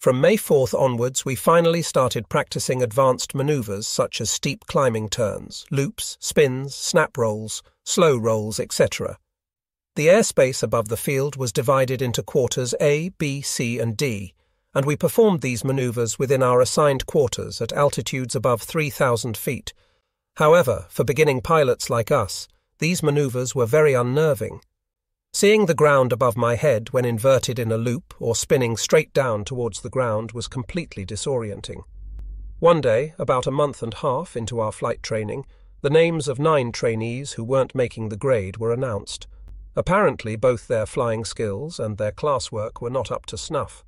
From May 4th onwards, we finally started practicing advanced maneuvers such as steep climbing turns, loops, spins, snap rolls, slow rolls, etc. The airspace above the field was divided into quarters A, B, C, and D, and we performed these maneuvers within our assigned quarters at altitudes above 3,000 feet. However, for beginning pilots like us, these maneuvers were very unnerving. Seeing the ground above my head when inverted in a loop or spinning straight down towards the ground was completely disorienting. One day, about a month and a half into our flight training, the names of nine trainees who weren't making the grade were announced. Apparently, both their flying skills and their classwork were not up to snuff.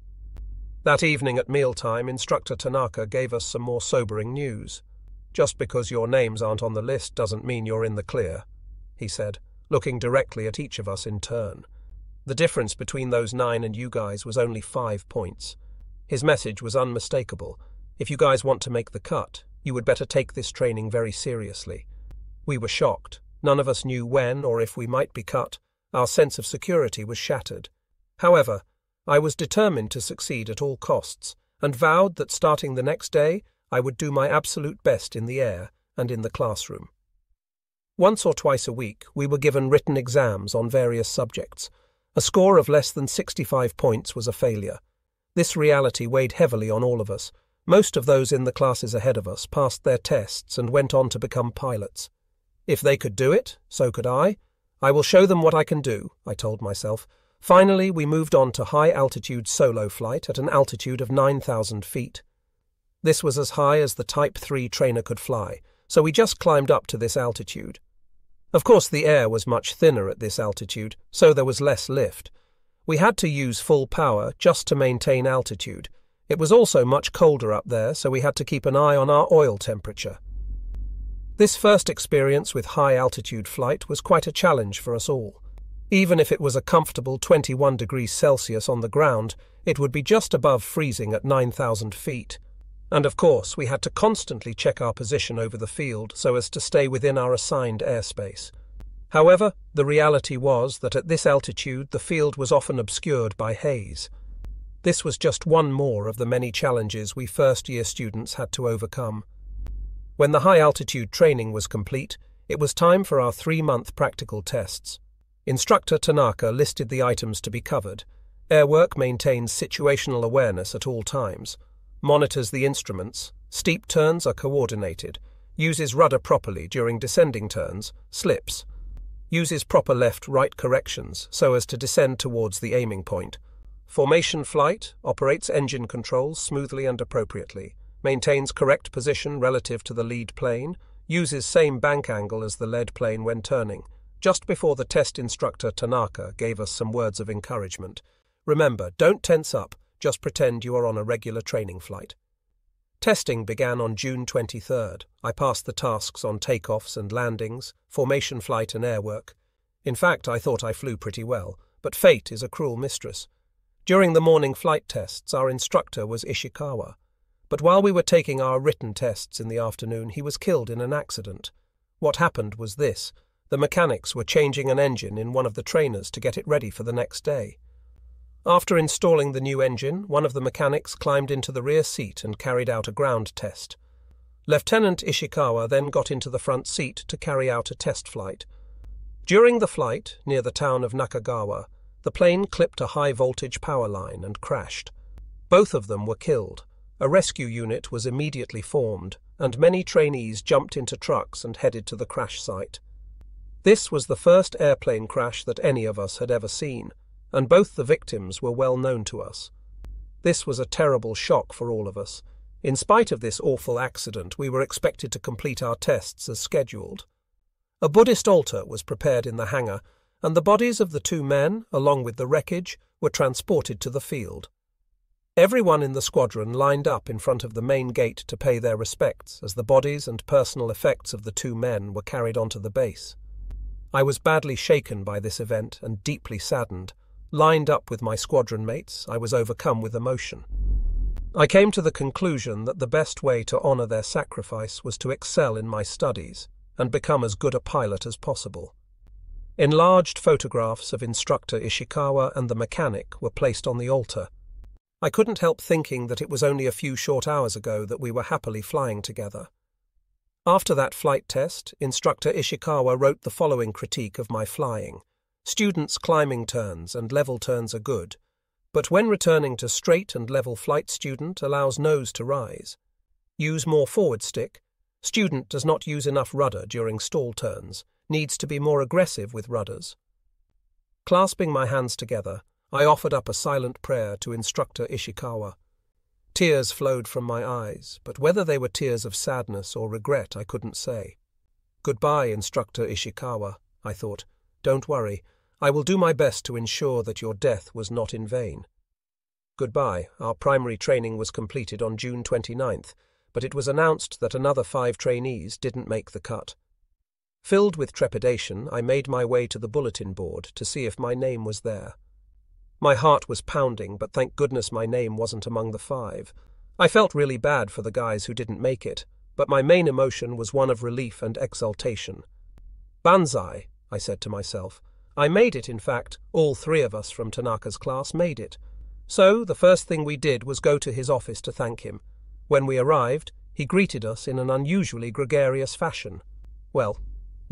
That evening at mealtime, Instructor Tanaka gave us some more sobering news. Just because your names aren't on the list doesn't mean you're in the clear, he said, looking directly at each of us in turn. The difference between those nine and you guys was only five points. His message was unmistakable. If you guys want to make the cut, you would better take this training very seriously. We were shocked. None of us knew when or if we might be cut, our sense of security was shattered. However, I was determined to succeed at all costs, and vowed that starting the next day I would do my absolute best in the air and in the classroom. Once or twice a week, we were given written exams on various subjects. A score of less than 65 points was a failure. This reality weighed heavily on all of us. Most of those in the classes ahead of us passed their tests and went on to become pilots. If they could do it, so could I, I will show them what I can do, I told myself. Finally, we moved on to high altitude solo flight at an altitude of 9,000 feet. This was as high as the Type 3 trainer could fly, so we just climbed up to this altitude. Of course, the air was much thinner at this altitude, so there was less lift. We had to use full power just to maintain altitude. It was also much colder up there, so we had to keep an eye on our oil temperature. This first experience with high altitude flight was quite a challenge for us all. Even if it was a comfortable 21 degrees Celsius on the ground, it would be just above freezing at 9,000 feet. And of course, we had to constantly check our position over the field so as to stay within our assigned airspace. However, the reality was that at this altitude the field was often obscured by haze. This was just one more of the many challenges we first year students had to overcome. When the high altitude training was complete, it was time for our three month practical tests. Instructor Tanaka listed the items to be covered. Airwork maintains situational awareness at all times, monitors the instruments, steep turns are coordinated, uses rudder properly during descending turns, slips, uses proper left right corrections so as to descend towards the aiming point. Formation flight operates engine controls smoothly and appropriately maintains correct position relative to the lead plane, uses same bank angle as the lead plane when turning. Just before the test instructor Tanaka gave us some words of encouragement. Remember, don't tense up, just pretend you are on a regular training flight. Testing began on June 23rd. I passed the tasks on takeoffs and landings, formation flight and airwork. In fact, I thought I flew pretty well, but fate is a cruel mistress. During the morning flight tests, our instructor was Ishikawa. But while we were taking our written tests in the afternoon, he was killed in an accident. What happened was this the mechanics were changing an engine in one of the trainers to get it ready for the next day. After installing the new engine, one of the mechanics climbed into the rear seat and carried out a ground test. Lieutenant Ishikawa then got into the front seat to carry out a test flight. During the flight, near the town of Nakagawa, the plane clipped a high voltage power line and crashed. Both of them were killed. A rescue unit was immediately formed, and many trainees jumped into trucks and headed to the crash site. This was the first airplane crash that any of us had ever seen, and both the victims were well known to us. This was a terrible shock for all of us. In spite of this awful accident, we were expected to complete our tests as scheduled. A Buddhist altar was prepared in the hangar, and the bodies of the two men, along with the wreckage, were transported to the field. Everyone in the squadron lined up in front of the main gate to pay their respects as the bodies and personal effects of the two men were carried onto the base. I was badly shaken by this event and deeply saddened. Lined up with my squadron mates, I was overcome with emotion. I came to the conclusion that the best way to honour their sacrifice was to excel in my studies and become as good a pilot as possible. Enlarged photographs of instructor Ishikawa and the mechanic were placed on the altar I couldn't help thinking that it was only a few short hours ago that we were happily flying together. After that flight test, instructor Ishikawa wrote the following critique of my flying. Students' climbing turns and level turns are good, but when returning to straight and level flight student allows nose to rise. Use more forward stick. Student does not use enough rudder during stall turns, needs to be more aggressive with rudders. Clasping my hands together, I offered up a silent prayer to instructor Ishikawa. Tears flowed from my eyes, but whether they were tears of sadness or regret I couldn't say. Goodbye, instructor Ishikawa, I thought. Don't worry, I will do my best to ensure that your death was not in vain. Goodbye, our primary training was completed on June 29th, but it was announced that another five trainees didn't make the cut. Filled with trepidation, I made my way to the bulletin board to see if my name was there. My heart was pounding, but thank goodness my name wasn't among the five. I felt really bad for the guys who didn't make it, but my main emotion was one of relief and exultation. Banzai, I said to myself. I made it, in fact, all three of us from Tanaka's class made it. So the first thing we did was go to his office to thank him. When we arrived, he greeted us in an unusually gregarious fashion. Well,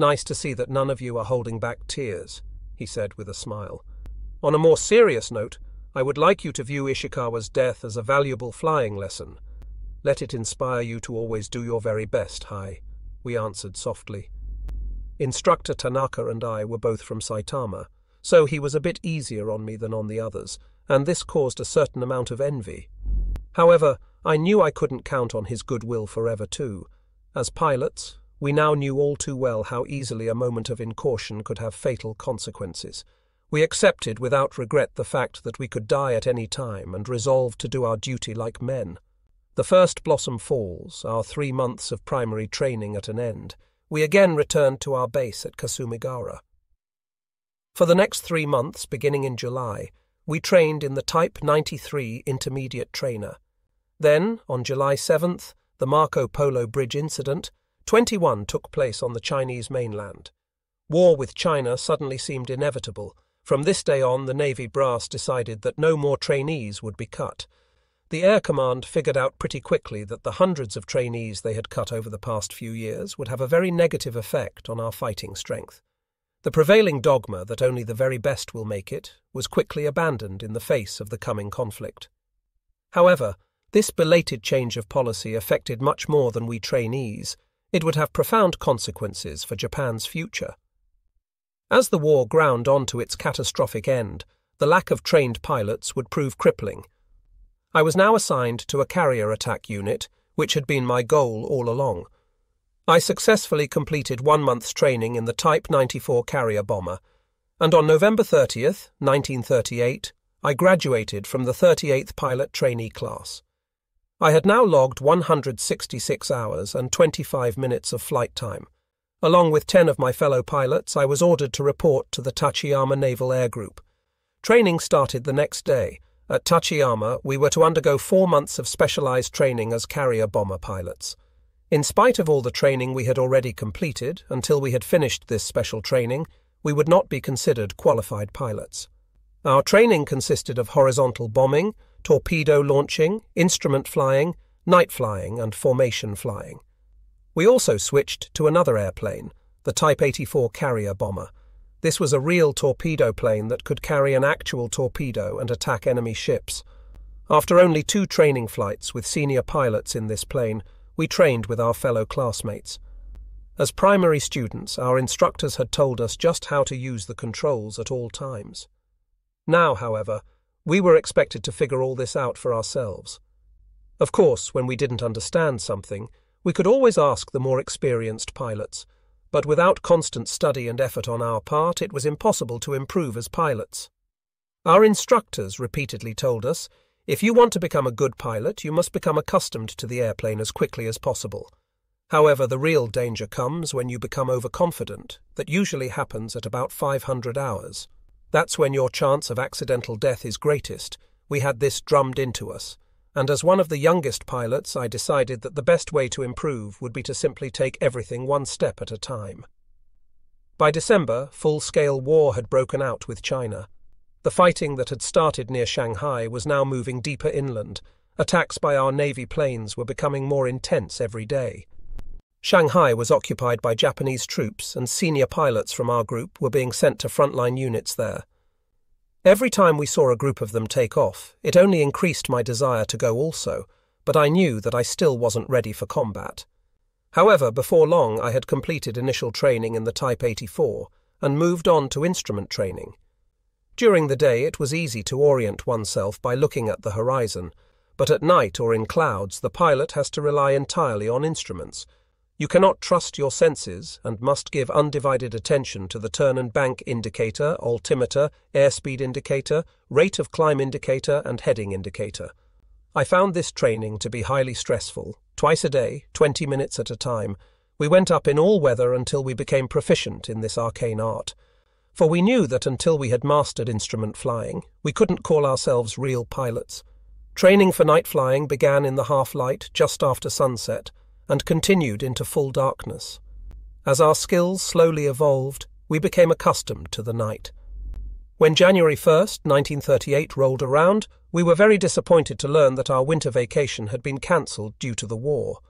Nice to see that none of you are holding back tears, he said with a smile. On a more serious note, I would like you to view Ishikawa's death as a valuable flying lesson. Let it inspire you to always do your very best, Hai, we answered softly. Instructor Tanaka and I were both from Saitama, so he was a bit easier on me than on the others, and this caused a certain amount of envy. However, I knew I couldn't count on his goodwill forever, too. As pilots, we now knew all too well how easily a moment of incaution could have fatal consequences. We accepted without regret the fact that we could die at any time and resolved to do our duty like men. The first blossom falls, our three months of primary training at an end. We again returned to our base at Kasumigaura. For the next three months, beginning in July, we trained in the Type 93 Intermediate Trainer. Then, on July 7th, the Marco Polo Bridge incident, 21 took place on the Chinese mainland. War with China suddenly seemed inevitable. From this day on, the Navy brass decided that no more trainees would be cut. The Air Command figured out pretty quickly that the hundreds of trainees they had cut over the past few years would have a very negative effect on our fighting strength. The prevailing dogma that only the very best will make it was quickly abandoned in the face of the coming conflict. However, this belated change of policy affected much more than we trainees. It would have profound consequences for Japan's future. As the war ground on to its catastrophic end, the lack of trained pilots would prove crippling. I was now assigned to a carrier attack unit, which had been my goal all along. I successfully completed one month's training in the Type 94 carrier bomber, and on November 30th, 1938, I graduated from the 38th pilot trainee class. I had now logged 166 hours and 25 minutes of flight time. Along with 10 of my fellow pilots, I was ordered to report to the Tateyama Naval Air Group. Training started the next day. At Tateyama, we were to undergo four months of specialized training as carrier bomber pilots. In spite of all the training we had already completed, until we had finished this special training, we would not be considered qualified pilots. Our training consisted of horizontal bombing, torpedo launching, instrument flying, night flying, and formation flying. We also switched to another airplane, the Type 84 carrier bomber. This was a real torpedo plane that could carry an actual torpedo and attack enemy ships. After only two training flights with senior pilots in this plane, we trained with our fellow classmates. As primary students, our instructors had told us just how to use the controls at all times. Now, however, we were expected to figure all this out for ourselves. Of course, when we didn't understand something, we could always ask the more experienced pilots, but without constant study and effort on our part, it was impossible to improve as pilots. Our instructors repeatedly told us if you want to become a good pilot, you must become accustomed to the airplane as quickly as possible. However, the real danger comes when you become overconfident. That usually happens at about 500 hours. That's when your chance of accidental death is greatest. We had this drummed into us. And as one of the youngest pilots, I decided that the best way to improve would be to simply take everything one step at a time. By December, full scale war had broken out with China. The fighting that had started near Shanghai was now moving deeper inland. Attacks by our Navy planes were becoming more intense every day. Shanghai was occupied by Japanese troops, and senior pilots from our group were being sent to frontline units there. Every time we saw a group of them take off, it only increased my desire to go also, but I knew that I still wasn't ready for combat. However, before long I had completed initial training in the Type 84 and moved on to instrument training. During the day it was easy to orient oneself by looking at the horizon, but at night or in clouds the pilot has to rely entirely on instruments – you cannot trust your senses and must give undivided attention to the turn and bank indicator, altimeter, airspeed indicator, rate of climb indicator, and heading indicator. I found this training to be highly stressful. Twice a day, 20 minutes at a time, we went up in all weather until we became proficient in this arcane art. For we knew that until we had mastered instrument flying, we couldn't call ourselves real pilots. Training for night flying began in the half light just after sunset and continued into full darkness. As our skills slowly evolved, we became accustomed to the night. When January 1st, 1938 rolled around, we were very disappointed to learn that our winter vacation had been cancelled due to the war.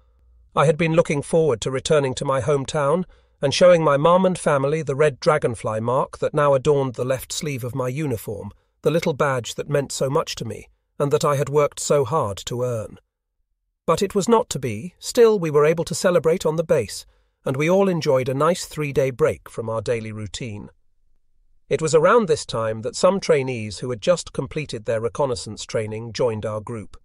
I had been looking forward to returning to my hometown and showing my mum and family the red dragonfly mark that now adorned the left sleeve of my uniform, the little badge that meant so much to me and that I had worked so hard to earn. But it was not to be, still we were able to celebrate on the base, and we all enjoyed a nice three-day break from our daily routine. It was around this time that some trainees who had just completed their reconnaissance training joined our group.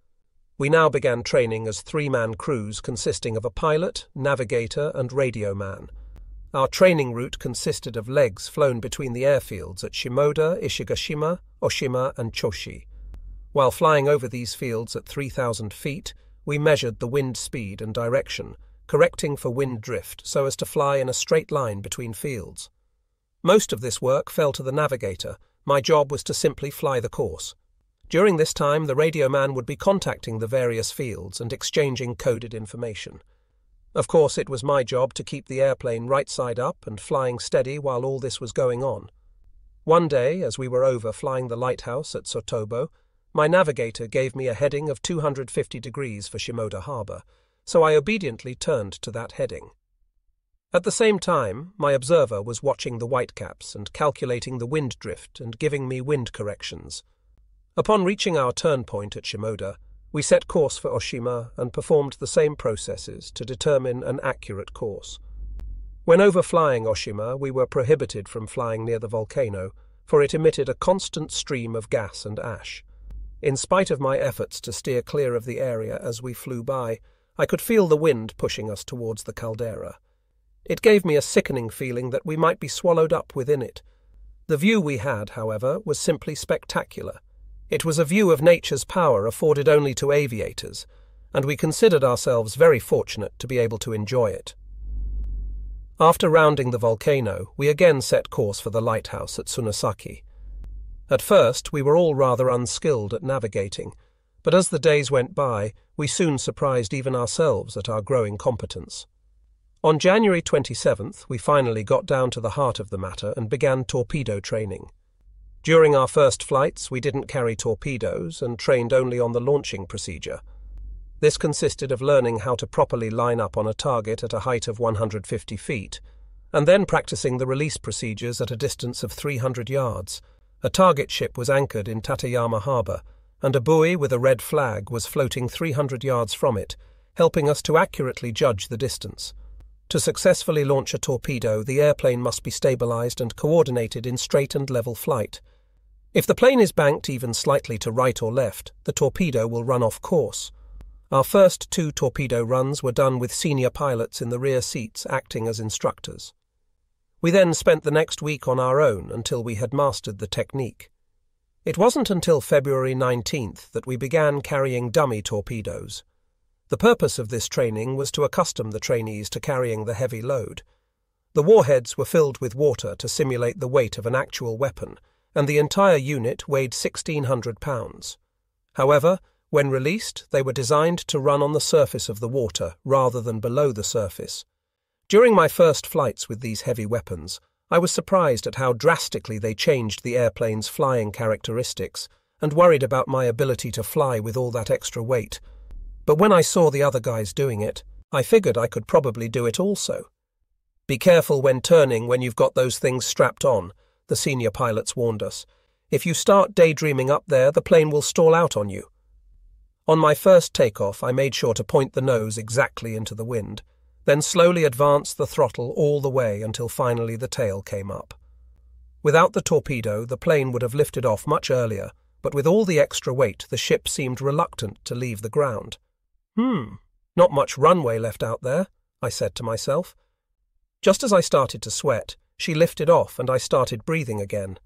We now began training as three-man crews consisting of a pilot, navigator, and radio man. Our training route consisted of legs flown between the airfields at Shimoda, Ishigashima, Oshima, and Choshi. While flying over these fields at 3,000 feet, we measured the wind speed and direction, correcting for wind drift so as to fly in a straight line between fields. Most of this work fell to the navigator. My job was to simply fly the course. During this time, the radio man would be contacting the various fields and exchanging coded information. Of course, it was my job to keep the airplane right side up and flying steady while all this was going on. One day, as we were over flying the lighthouse at Sotobo, my navigator gave me a heading of 250 degrees for Shimoda Harbour, so I obediently turned to that heading. At the same time, my observer was watching the whitecaps and calculating the wind drift and giving me wind corrections. Upon reaching our turn point at Shimoda, we set course for Oshima and performed the same processes to determine an accurate course. When overflying Oshima, we were prohibited from flying near the volcano, for it emitted a constant stream of gas and ash. In spite of my efforts to steer clear of the area as we flew by, I could feel the wind pushing us towards the caldera. It gave me a sickening feeling that we might be swallowed up within it. The view we had, however, was simply spectacular. It was a view of nature's power afforded only to aviators, and we considered ourselves very fortunate to be able to enjoy it. After rounding the volcano, we again set course for the lighthouse at Sunosaki. At first, we were all rather unskilled at navigating, but as the days went by, we soon surprised even ourselves at our growing competence. On January 27th, we finally got down to the heart of the matter and began torpedo training. During our first flights, we didn't carry torpedoes and trained only on the launching procedure. This consisted of learning how to properly line up on a target at a height of 150 feet, and then practicing the release procedures at a distance of 300 yards – a target ship was anchored in Tateyama harbour, and a buoy with a red flag was floating 300 yards from it, helping us to accurately judge the distance. To successfully launch a torpedo, the airplane must be stabilized and coordinated in straight and level flight. If the plane is banked even slightly to right or left, the torpedo will run off course. Our first two torpedo runs were done with senior pilots in the rear seats acting as instructors. We then spent the next week on our own until we had mastered the technique. It wasn't until February 19th that we began carrying dummy torpedoes. The purpose of this training was to accustom the trainees to carrying the heavy load. The warheads were filled with water to simulate the weight of an actual weapon, and the entire unit weighed 1,600 pounds. However, when released, they were designed to run on the surface of the water rather than below the surface, during my first flights with these heavy weapons, I was surprised at how drastically they changed the airplane's flying characteristics and worried about my ability to fly with all that extra weight. But when I saw the other guys doing it, I figured I could probably do it also. Be careful when turning when you've got those things strapped on, the senior pilots warned us. If you start daydreaming up there, the plane will stall out on you. On my first takeoff, I made sure to point the nose exactly into the wind, then slowly advanced the throttle all the way until finally the tail came up. Without the torpedo, the plane would have lifted off much earlier, but with all the extra weight, the ship seemed reluctant to leave the ground. Hmm, not much runway left out there, I said to myself. Just as I started to sweat, she lifted off and I started breathing again.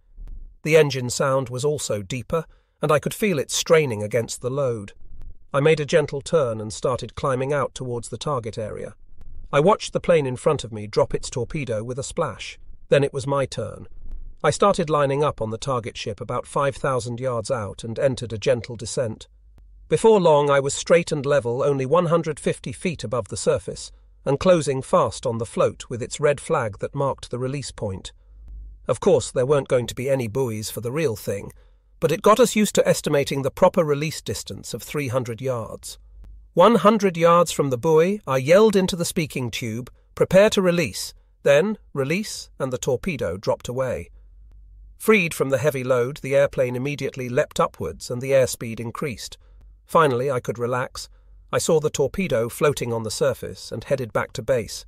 The engine sound was also deeper, and I could feel it straining against the load. I made a gentle turn and started climbing out towards the target area. I watched the plane in front of me drop its torpedo with a splash. Then it was my turn. I started lining up on the target ship about 5,000 yards out and entered a gentle descent. Before long, I was straight and level, only 150 feet above the surface, and closing fast on the float with its red flag that marked the release point. Of course, there weren't going to be any buoys for the real thing, but it got us used to estimating the proper release distance of 300 yards. 100 yards from the buoy, I yelled into the speaking tube, prepare to release, then release, and the torpedo dropped away. Freed from the heavy load, the airplane immediately leapt upwards and the airspeed increased. Finally, I could relax, I saw the torpedo floating on the surface and headed back to base.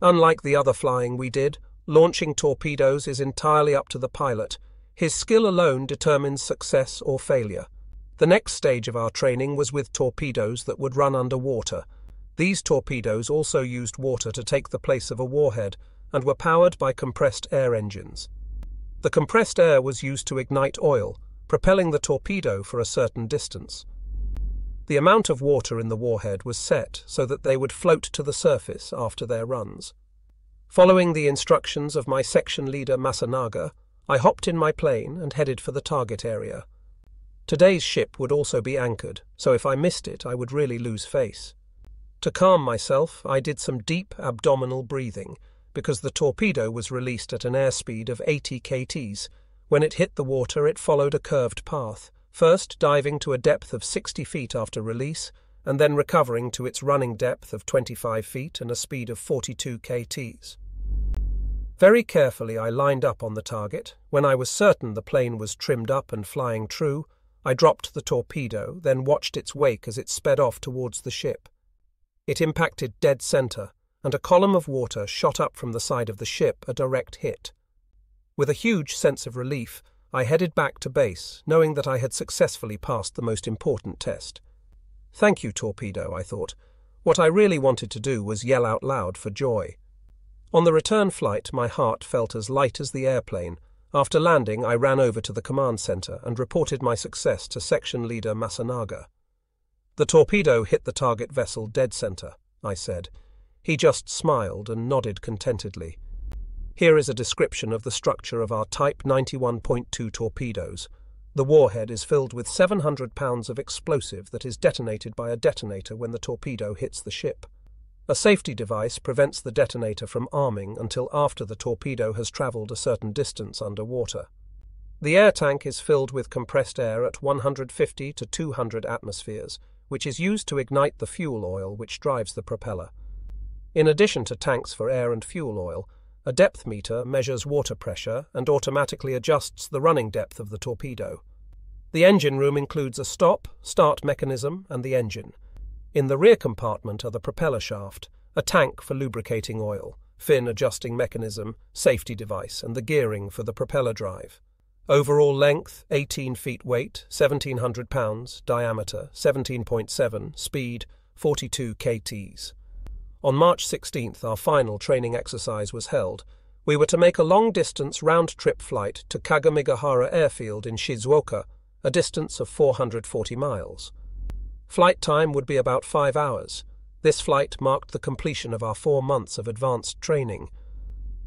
Unlike the other flying we did, launching torpedoes is entirely up to the pilot. His skill alone determines success or failure. The next stage of our training was with torpedoes that would run underwater. These torpedoes also used water to take the place of a warhead and were powered by compressed air engines. The compressed air was used to ignite oil, propelling the torpedo for a certain distance. The amount of water in the warhead was set so that they would float to the surface after their runs. Following the instructions of my section leader Masanaga, I hopped in my plane and headed for the target area. Today's ship would also be anchored, so if I missed it, I would really lose face. To calm myself, I did some deep abdominal breathing, because the torpedo was released at an airspeed of 80 kts. When it hit the water, it followed a curved path first diving to a depth of 60 feet after release, and then recovering to its running depth of 25 feet and a speed of 42 kts. Very carefully I lined up on the target. When I was certain the plane was trimmed up and flying true, I dropped the torpedo, then watched its wake as it sped off towards the ship. It impacted dead center, and a column of water shot up from the side of the ship, a direct hit. With a huge sense of relief, I headed back to base, knowing that I had successfully passed the most important test. Thank you, Torpedo, I thought. What I really wanted to do was yell out loud for joy. On the return flight, my heart felt as light as the airplane. After landing, I ran over to the command center and reported my success to section leader Masanaga. The torpedo hit the target vessel dead center, I said. He just smiled and nodded contentedly. Here is a description of the structure of our Type 91.2 torpedoes. The warhead is filled with 700 pounds of explosive that is detonated by a detonator when the torpedo hits the ship. A safety device prevents the detonator from arming until after the torpedo has travelled a certain distance underwater. The air tank is filled with compressed air at 150 to 200 atmospheres, which is used to ignite the fuel oil which drives the propeller. In addition to tanks for air and fuel oil, a depth meter measures water pressure and automatically adjusts the running depth of the torpedo. The engine room includes a stop, start mechanism, and the engine. In the rear compartment are the propeller shaft, a tank for lubricating oil, fin adjusting mechanism, safety device, and the gearing for the propeller drive. Overall length 18 feet weight, 1700 pounds, diameter 17.7, speed 42 kts. On March 16th, our final training exercise was held. We were to make a long distance round trip flight to Kagamigahara Airfield in Shizuoka, a distance of 440 miles. Flight time would be about five hours. This flight marked the completion of our four months of advanced training.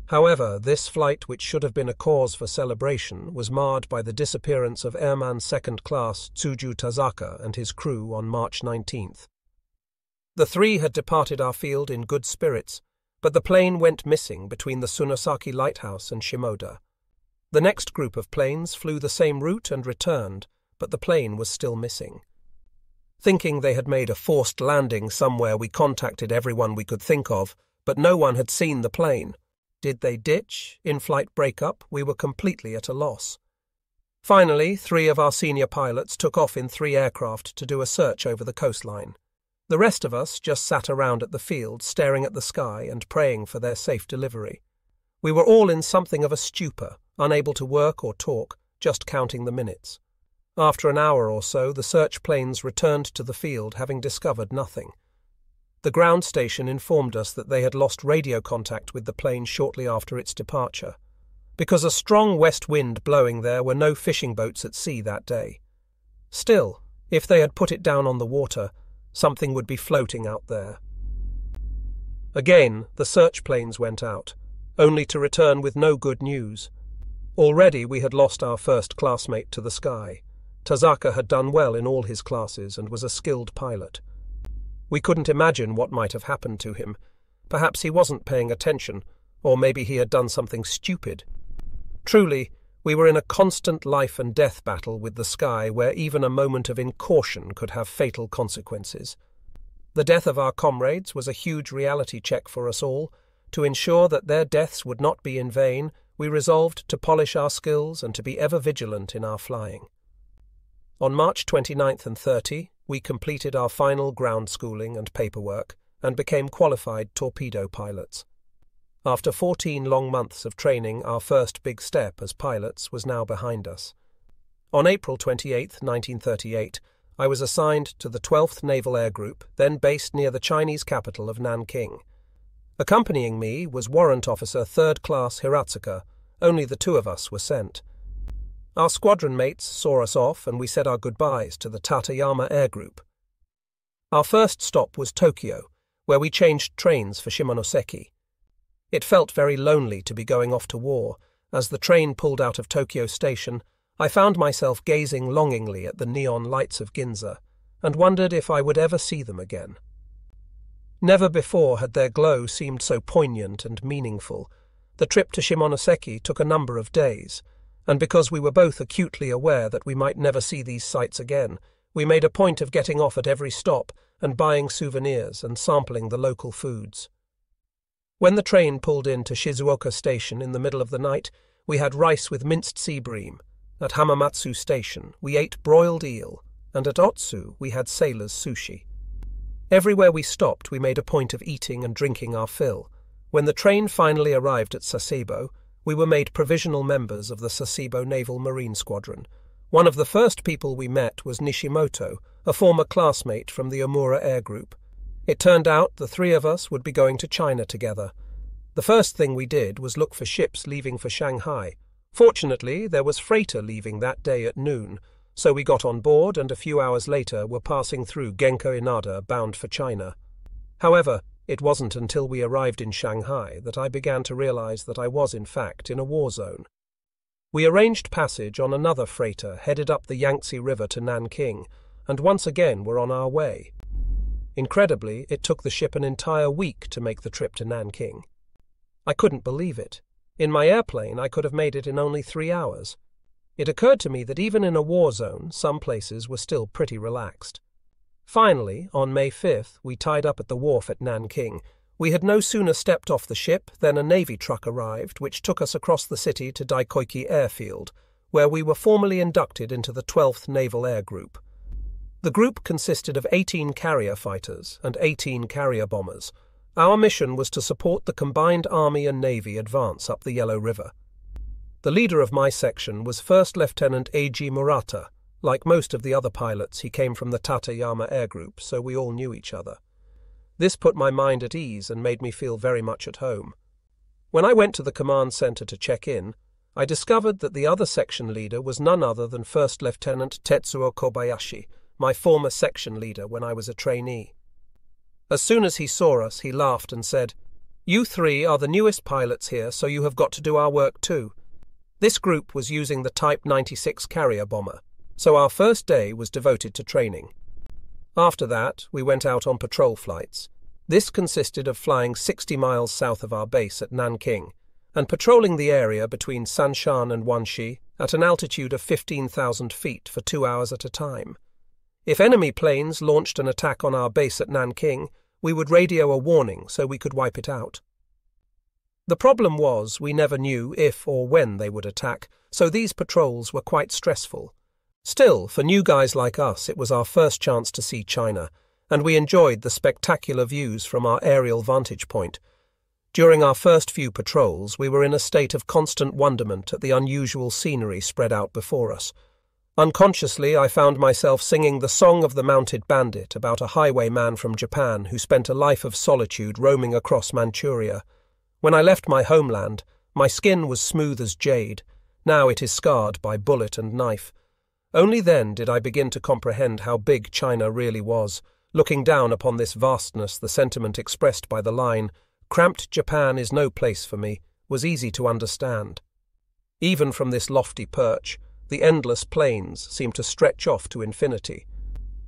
However, this flight, which should have been a cause for celebration, was marred by the disappearance of Airman Second Class Tsuju Tazaka and his crew on March 19th. The three had departed our field in good spirits, but the plane went missing between the Sunosaki lighthouse and Shimoda. The next group of planes flew the same route and returned, but the plane was still missing. Thinking they had made a forced landing somewhere, we contacted everyone we could think of, but no one had seen the plane. Did they ditch? In flight breakup? We were completely at a loss. Finally, three of our senior pilots took off in three aircraft to do a search over the coastline. The rest of us just sat around at the field, staring at the sky and praying for their safe delivery. We were all in something of a stupor, unable to work or talk, just counting the minutes. After an hour or so, the search planes returned to the field, having discovered nothing. The ground station informed us that they had lost radio contact with the plane shortly after its departure. Because a strong west wind blowing there were no fishing boats at sea that day. Still, if they had put it down on the water, something would be floating out there. Again, the search planes went out, only to return with no good news. Already we had lost our first classmate to the sky. Tazaka had done well in all his classes and was a skilled pilot. We couldn't imagine what might have happened to him. Perhaps he wasn't paying attention, or maybe he had done something stupid. Truly, we were in a constant life and death battle with the sky where even a moment of incaution could have fatal consequences. The death of our comrades was a huge reality check for us all. To ensure that their deaths would not be in vain, we resolved to polish our skills and to be ever vigilant in our flying. On March 29th and 30, we completed our final ground schooling and paperwork and became qualified torpedo pilots. After 14 long months of training, our first big step as pilots was now behind us. On April 28, 1938, I was assigned to the 12th Naval Air Group, then based near the Chinese capital of Nanking. Accompanying me was Warrant Officer 3rd Class Hiratsuka. Only the two of us were sent. Our squadron mates saw us off and we said our goodbyes to the Tateyama Air Group. Our first stop was Tokyo, where we changed trains for Shimonoseki. It felt very lonely to be going off to war. As the train pulled out of Tokyo Station, I found myself gazing longingly at the neon lights of Ginza and wondered if I would ever see them again. Never before had their glow seemed so poignant and meaningful. The trip to Shimonoseki took a number of days and because we were both acutely aware that we might never see these sights again, we made a point of getting off at every stop and buying souvenirs and sampling the local foods. When the train pulled in to Shizuoka Station in the middle of the night, we had rice with minced sea bream. At Hamamatsu Station, we ate broiled eel, and at Otsu, we had sailor's sushi. Everywhere we stopped, we made a point of eating and drinking our fill. When the train finally arrived at Sasebo, we were made provisional members of the Sasebo Naval Marine Squadron. One of the first people we met was Nishimoto, a former classmate from the Omura Air Group. It turned out the three of us would be going to China together. The first thing we did was look for ships leaving for Shanghai. Fortunately, there was freighter leaving that day at noon, so we got on board and a few hours later were passing through Genkainada bound for China. However, it wasn't until we arrived in Shanghai that I began to realize that I was, in fact, in a war zone. We arranged passage on another freighter headed up the Yangtze River to Nanking, and once again were on our way. Incredibly, it took the ship an entire week to make the trip to Nanking. I couldn't believe it. In my airplane, I could have made it in only three hours. It occurred to me that even in a war zone, some places were still pretty relaxed. Finally, on May 5th, we tied up at the wharf at Nanking. We had no sooner stepped off the ship than a Navy truck arrived, which took us across the city to Daikoiki Airfield, where we were formally inducted into the 12th Naval Air Group. The group consisted of 18 carrier fighters and 18 carrier bombers. Our mission was to support the combined Army and Navy advance up the Yellow River. The leader of my section was First Lieutenant A.G. Murata, like most of the other pilots, he came from the Tateyama Air Group, so we all knew each other. This put my mind at ease and made me feel very much at home. When I went to the command center to check in, I discovered that the other section leader was none other than First Lieutenant Tetsuo Kobayashi, my former section leader when I was a trainee. As soon as he saw us, he laughed and said, You three are the newest pilots here, so you have got to do our work too. This group was using the Type 96 carrier bomber so our first day was devoted to training. After that, we went out on patrol flights. This consisted of flying 60 miles south of our base at Nanking and patrolling the area between Sanshan and Wanshi at an altitude of 15,000 feet for two hours at a time. If enemy planes launched an attack on our base at Nanking, we would radio a warning so we could wipe it out. The problem was we never knew if or when they would attack, so these patrols were quite stressful. Still, for new guys like us, it was our first chance to see China, and we enjoyed the spectacular views from our aerial vantage point. During our first few patrols, we were in a state of constant wonderment at the unusual scenery spread out before us. Unconsciously, I found myself singing the Song of the Mounted Bandit about a highwayman from Japan who spent a life of solitude roaming across Manchuria. When I left my homeland, my skin was smooth as jade. Now it is scarred by bullet and knife. Only then did I begin to comprehend how big China really was. Looking down upon this vastness, the sentiment expressed by the line, Cramped Japan is no place for me, was easy to understand. Even from this lofty perch, the endless plains seemed to stretch off to infinity.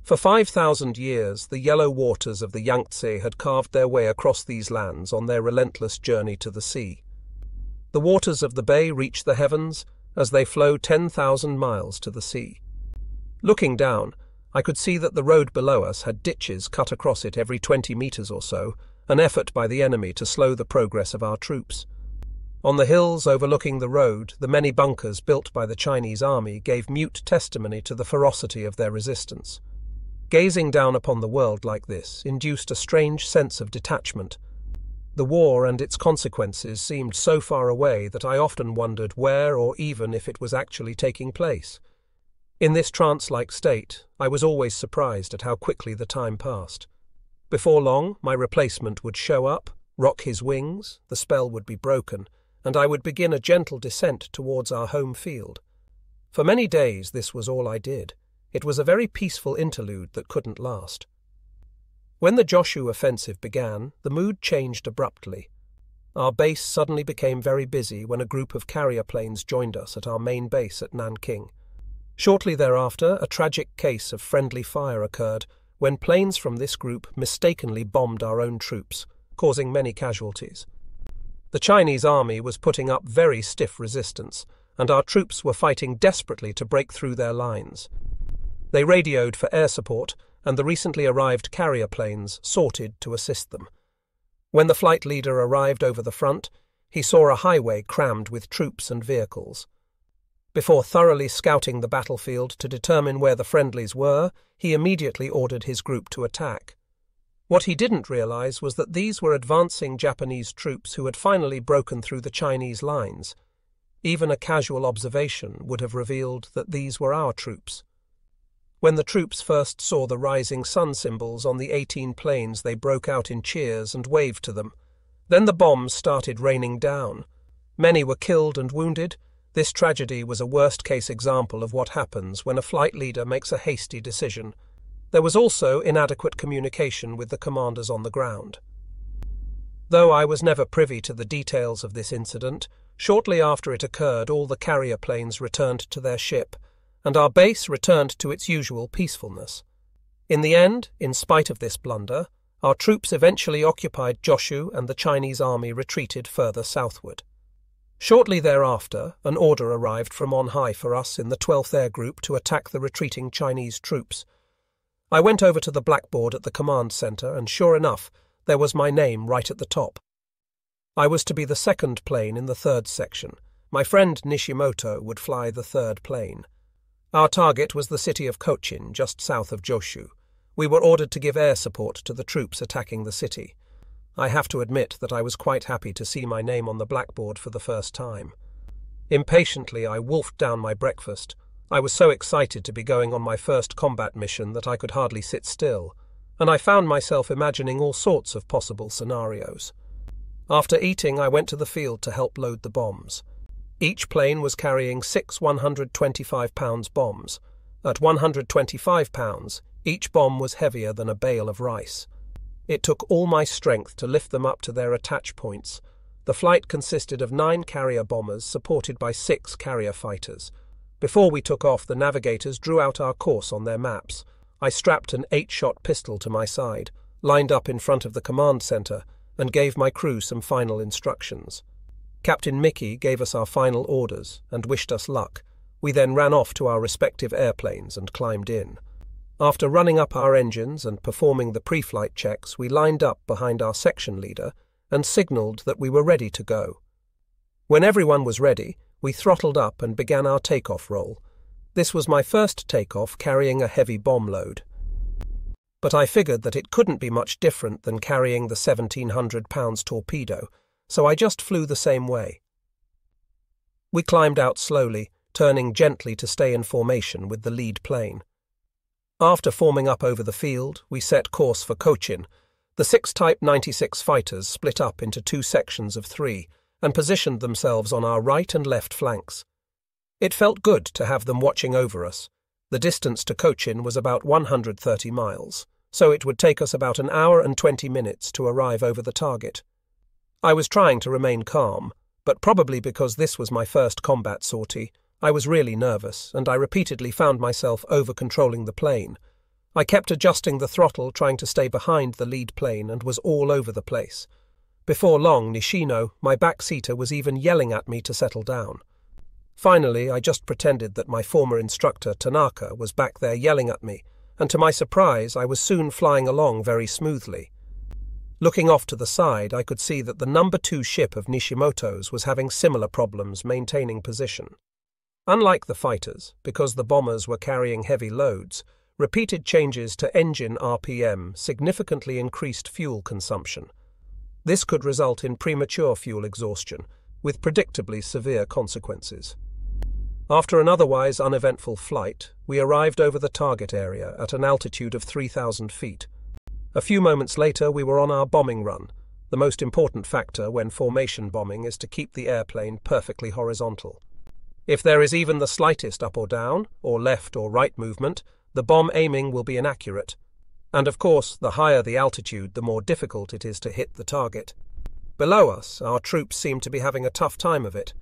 For 5,000 years, the yellow waters of the Yangtze had carved their way across these lands on their relentless journey to the sea. The waters of the bay reach the heavens as they flow 10,000 miles to the sea. Looking down, I could see that the road below us had ditches cut across it every 20 metres or so, an effort by the enemy to slow the progress of our troops. On the hills overlooking the road, the many bunkers built by the Chinese army gave mute testimony to the ferocity of their resistance. Gazing down upon the world like this induced a strange sense of detachment. The war and its consequences seemed so far away that I often wondered where or even if it was actually taking place. In this trance like state, I was always surprised at how quickly the time passed. Before long, my replacement would show up, rock his wings, the spell would be broken and I would begin a gentle descent towards our home field. For many days this was all I did. It was a very peaceful interlude that couldn't last. When the Joshu offensive began, the mood changed abruptly. Our base suddenly became very busy when a group of carrier planes joined us at our main base at Nanking. Shortly thereafter, a tragic case of friendly fire occurred when planes from this group mistakenly bombed our own troops, causing many casualties. The Chinese army was putting up very stiff resistance, and our troops were fighting desperately to break through their lines. They radioed for air support, and the recently arrived carrier planes sorted to assist them. When the flight leader arrived over the front, he saw a highway crammed with troops and vehicles. Before thoroughly scouting the battlefield to determine where the friendlies were, he immediately ordered his group to attack. What he didn't realize was that these were advancing Japanese troops who had finally broken through the Chinese lines. Even a casual observation would have revealed that these were our troops. When the troops first saw the rising sun symbols on the 18 planes, they broke out in cheers and waved to them. Then the bombs started raining down. Many were killed and wounded. This tragedy was a worst case example of what happens when a flight leader makes a hasty decision. There was also inadequate communication with the commanders on the ground. Though I was never privy to the details of this incident, shortly after it occurred all the carrier planes returned to their ship, and our base returned to its usual peacefulness. In the end, in spite of this blunder, our troops eventually occupied Joshu and the Chinese army retreated further southward. Shortly thereafter, an order arrived from on high for us in the 12th Air Group to attack the retreating Chinese troops, I went over to the blackboard at the command center, and sure enough, there was my name right at the top. I was to be the second plane in the third section. My friend Nishimoto would fly the third plane. Our target was the city of Cochin, just south of Joshu. We were ordered to give air support to the troops attacking the city. I have to admit that I was quite happy to see my name on the blackboard for the first time. Impatiently, I wolfed down my breakfast, I was so excited to be going on my first combat mission that I could hardly sit still, and I found myself imagining all sorts of possible scenarios. After eating, I went to the field to help load the bombs. Each plane was carrying six 125 pounds bombs. At 125 pounds, each bomb was heavier than a bale of rice. It took all my strength to lift them up to their attach points. The flight consisted of nine carrier bombers supported by six carrier fighters. Before we took off, the navigators drew out our course on their maps. I strapped an eight shot pistol to my side. lined up in front of the command center, and gave my crew some final instructions. Captain Mickey gave us our final orders and wished us luck. We then ran off to our respective airplanes and climbed in. After running up our engines and performing the pre flight checks, we lined up behind our section leader and signalled that we were ready to go. When everyone was ready, we throttled up and began our takeoff roll. This was my first takeoff carrying a heavy bomb load. But I figured that it couldn't be much different than carrying the 1700 pounds torpedo, so I just flew the same way. We climbed out slowly, turning gently to stay in formation with the lead plane. After forming up over the field, we set course for Cochin. The six Type 96 fighters split up into two sections of three and positioned themselves on our right and left flanks. It felt good to have them watching over us. The distance to Cochin was about 130 miles, so it would take us about an hour and 20 minutes to arrive over the target. I was trying to remain calm, but probably because this was my first combat sortie, I was really nervous, and I repeatedly found myself over controlling the plane. I kept adjusting the throttle, trying to stay behind the lead plane, and was all over the place. Before long, Nishino, my back seater, was even yelling at me to settle down. Finally, I just pretended that my former instructor, Tanaka, was back there yelling at me, and to my surprise, I was soon flying along very smoothly. Looking off to the side, I could see that the number two ship of Nishimoto's was having similar problems maintaining position. Unlike the fighters, because the bombers were carrying heavy loads, repeated changes to engine RPM significantly increased fuel consumption. This could result in premature fuel exhaustion, with predictably severe consequences. After an otherwise uneventful flight, we arrived over the target area at an altitude of 3,000 feet. A few moments later, we were on our bombing run. The most important factor when formation bombing is to keep the airplane perfectly horizontal. If there is even the slightest up or down, or left or right movement, the bomb aiming will be inaccurate. And of course, the higher the altitude, the more difficult it is to hit the target. Below us, our troops seemed to be having a tough time of it.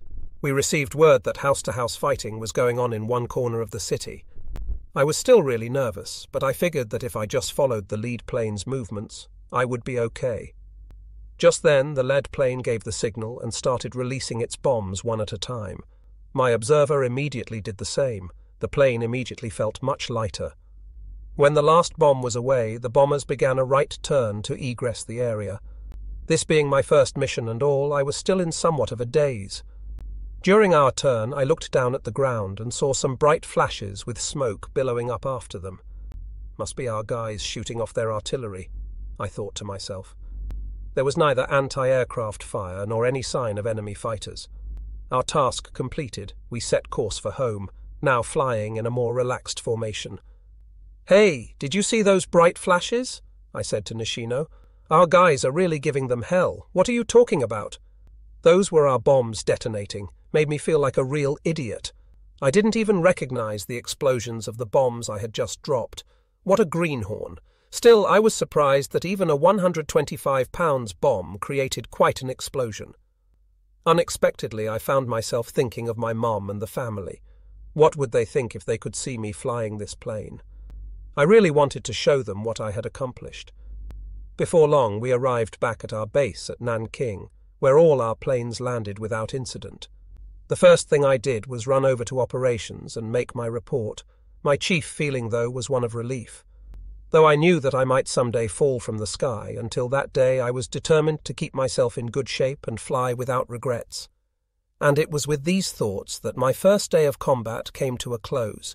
We received word that house to house fighting was going on in one corner of the city. I was still really nervous, but I figured that if I just followed the lead plane's movements, I would be okay. Just then, the lead plane gave the signal and started releasing its bombs one at a time. My observer immediately did the same. The plane immediately felt much lighter. When the last bomb was away, the bombers began a right turn to egress the area. This being my first mission and all, I was still in somewhat of a daze. During our turn, I looked down at the ground and saw some bright flashes with smoke billowing up after them. Must be our guys shooting off their artillery, I thought to myself. There was neither anti aircraft fire nor any sign of enemy fighters. Our task completed, we set course for home, now flying in a more relaxed formation. Hey, did you see those bright flashes? I said to Nishino. Our guys are really giving them hell. What are you talking about? Those were our bombs detonating, made me feel like a real idiot. I didn't even recognize the explosions of the bombs I had just dropped. What a greenhorn. Still, I was surprised that even a 125 pounds bomb created quite an explosion. Unexpectedly, I found myself thinking of my mom and the family. What would they think if they could see me flying this plane? I really wanted to show them what I had accomplished. Before long, we arrived back at our base at Nanking, where all our planes landed without incident. The first thing I did was run over to operations and make my report. My chief feeling, though, was one of relief. Though I knew that I might some day fall from the sky, until that day I was determined to keep myself in good shape and fly without regrets. And it was with these thoughts that my first day of combat came to a close.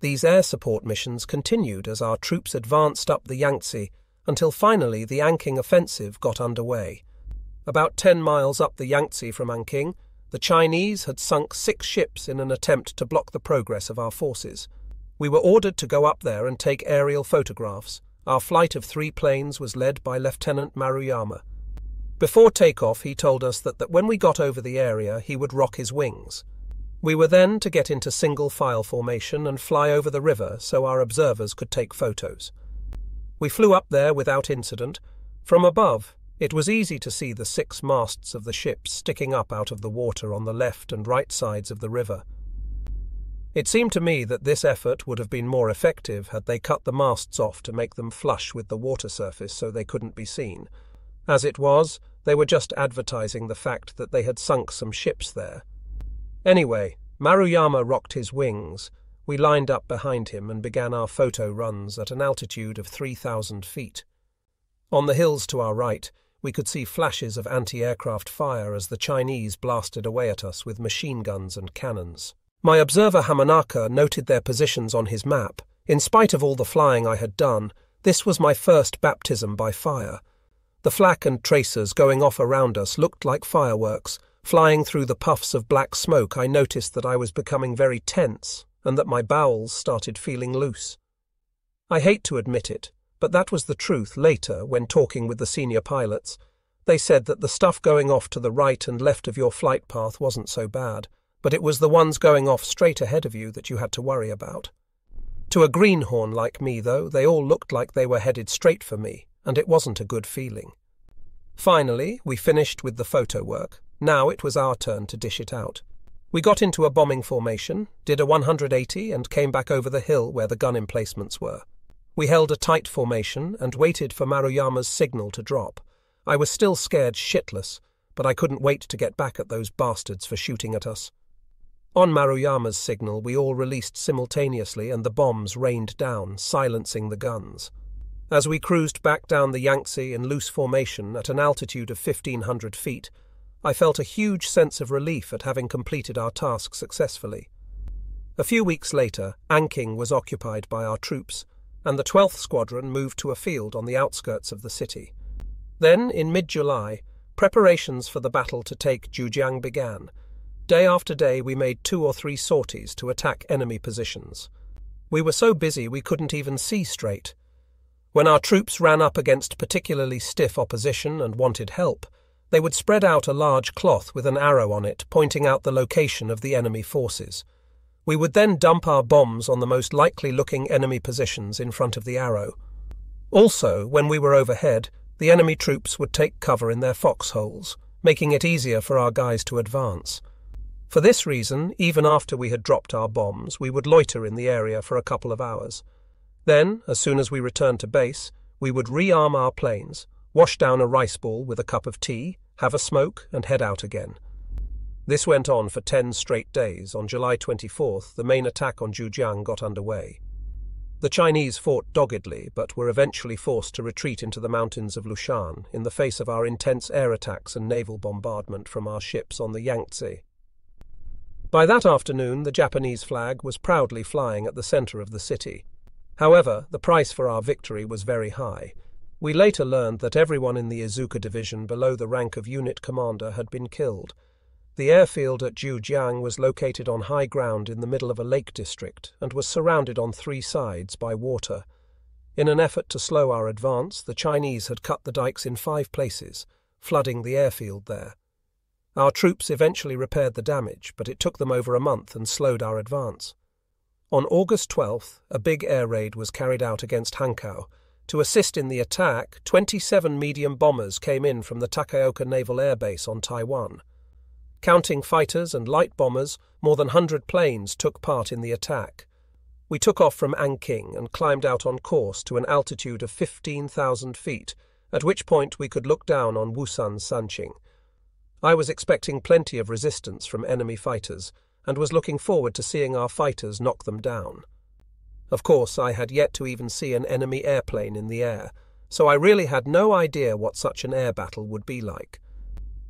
These air support missions continued as our troops advanced up the Yangtze until finally the Anqing offensive got underway. About ten miles up the Yangtze from Anqing, the Chinese had sunk six ships in an attempt to block the progress of our forces. We were ordered to go up there and take aerial photographs. Our flight of three planes was led by Lieutenant Maruyama. Before takeoff, he told us that, that when we got over the area, he would rock his wings. We were then to get into single file formation and fly over the river so our observers could take photos. We flew up there without incident. From above, it was easy to see the six masts of the ship sticking up out of the water on the left and right sides of the river. It seemed to me that this effort would have been more effective had they cut the masts off to make them flush with the water surface so they couldn't be seen. As it was, they were just advertising the fact that they had sunk some ships there. Anyway, Maruyama rocked his wings. We lined up behind him and began our photo runs at an altitude of 3,000 feet. On the hills to our right, we could see flashes of anti aircraft fire as the Chinese blasted away at us with machine guns and cannons. My observer Hamanaka noted their positions on his map. In spite of all the flying I had done, this was my first baptism by fire. The flak and tracers going off around us looked like fireworks. Flying through the puffs of black smoke, I noticed that I was becoming very tense and that my bowels started feeling loose. I hate to admit it, but that was the truth later when talking with the senior pilots. They said that the stuff going off to the right and left of your flight path wasn't so bad but it was the ones going off straight ahead of you that you had to worry about. To a greenhorn like me, though, they all looked like they were headed straight for me, and it wasn't a good feeling. Finally, we finished with the photo work. Now it was our turn to dish it out. We got into a bombing formation, did a 180, and came back over the hill where the gun emplacements were. We held a tight formation and waited for Maruyama's signal to drop. I was still scared shitless, but I couldn't wait to get back at those bastards for shooting at us. On Maruyama's signal, we all released simultaneously and the bombs rained down, silencing the guns. As we cruised back down the Yangtze in loose formation at an altitude of 1500 feet, I felt a huge sense of relief at having completed our task successfully. A few weeks later, Anqing was occupied by our troops, and the 12th Squadron moved to a field on the outskirts of the city. Then, in mid July, preparations for the battle to take Jiujiang began Day after day, we made two or three sorties to attack enemy positions. We were so busy we couldn't even see straight. When our troops ran up against particularly stiff opposition and wanted help, they would spread out a large cloth with an arrow on it pointing out the location of the enemy forces. We would then dump our bombs on the most likely looking enemy positions in front of the arrow. Also, when we were overhead, the enemy troops would take cover in their foxholes, making it easier for our guys to advance. For this reason, even after we had dropped our bombs, we would loiter in the area for a couple of hours. Then, as soon as we returned to base, we would rearm our planes, wash down a rice ball with a cup of tea, have a smoke, and head out again. This went on for ten straight days. On July 24th, the main attack on Jiujiang got underway. The Chinese fought doggedly, but were eventually forced to retreat into the mountains of Lushan in the face of our intense air attacks and naval bombardment from our ships on the Yangtze. By that afternoon, the Japanese flag was proudly flying at the center of the city. However, the price for our victory was very high. We later learned that everyone in the Izuka division below the rank of unit commander had been killed. The airfield at Jiujiang was located on high ground in the middle of a lake district and was surrounded on three sides by water. In an effort to slow our advance, the Chinese had cut the dikes in five places, flooding the airfield there. Our troops eventually repaired the damage, but it took them over a month and slowed our advance. On August 12th, a big air raid was carried out against Hankow. To assist in the attack, 27 medium bombers came in from the Takaoka Naval Air Base on Taiwan. Counting fighters and light bombers, more than 100 planes took part in the attack. We took off from Anqing and climbed out on course to an altitude of 15,000 feet, at which point we could look down on Wusan Sanqing. I was expecting plenty of resistance from enemy fighters and was looking forward to seeing our fighters knock them down. Of course, I had yet to even see an enemy airplane in the air, so I really had no idea what such an air battle would be like.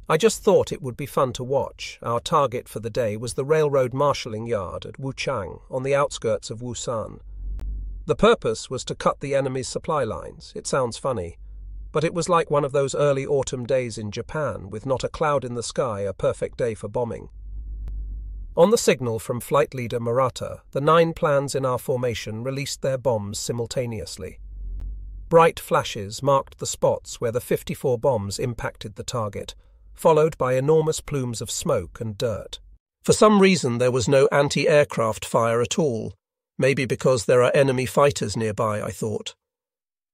I just thought it would be fun to watch. Our target for the day was the railroad marshalling yard at Wuchang, on the outskirts of Wuhan. The purpose was to cut the enemy's supply lines. It sounds funny, but it was like one of those early autumn days in Japan, with not a cloud in the sky, a perfect day for bombing. On the signal from flight leader Murata, the nine plans in our formation released their bombs simultaneously. Bright flashes marked the spots where the 54 bombs impacted the target, followed by enormous plumes of smoke and dirt. For some reason, there was no anti aircraft fire at all. Maybe because there are enemy fighters nearby, I thought.